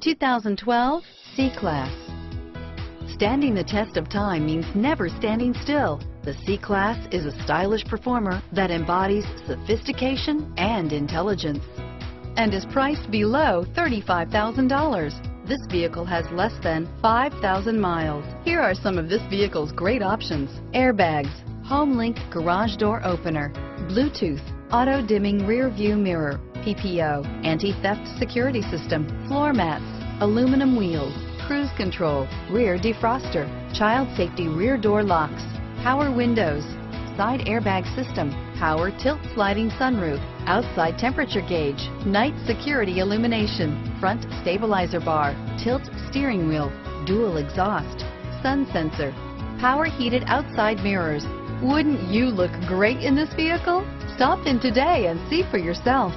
2012 C-Class. Standing the test of time means never standing still. The C-Class is a stylish performer that embodies sophistication and intelligence and is priced below $35,000. This vehicle has less than 5,000 miles. Here are some of this vehicle's great options. Airbags, HomeLink garage door opener, Bluetooth, auto dimming rear view mirror, PPO, anti-theft security system, floor mats, aluminum wheels, cruise control, rear defroster, child safety rear door locks, power windows, side airbag system, power tilt sliding sunroof, outside temperature gauge, night security illumination, front stabilizer bar, tilt steering wheel, dual exhaust, sun sensor, power heated outside mirrors. Wouldn't you look great in this vehicle? Stop in today and see for yourself.